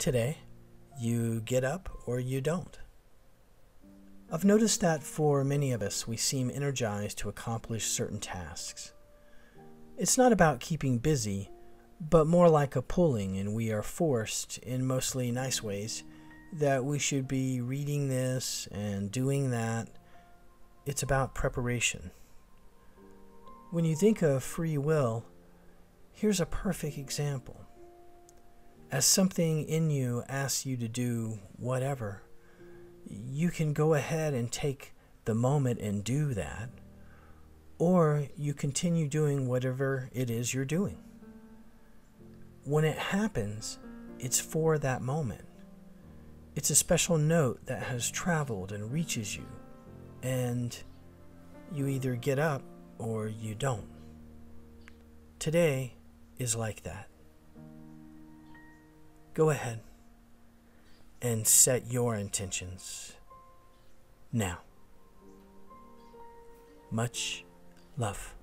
Today, you get up or you don't. I've noticed that for many of us, we seem energized to accomplish certain tasks. It's not about keeping busy, but more like a pulling, and we are forced, in mostly nice ways, that we should be reading this and doing that. It's about preparation. When you think of free will, here's a perfect example. As something in you asks you to do whatever, you can go ahead and take the moment and do that, or you continue doing whatever it is you're doing. When it happens, it's for that moment. It's a special note that has traveled and reaches you, and you either get up or you don't. Today is like that. Go ahead and set your intentions now. Much love.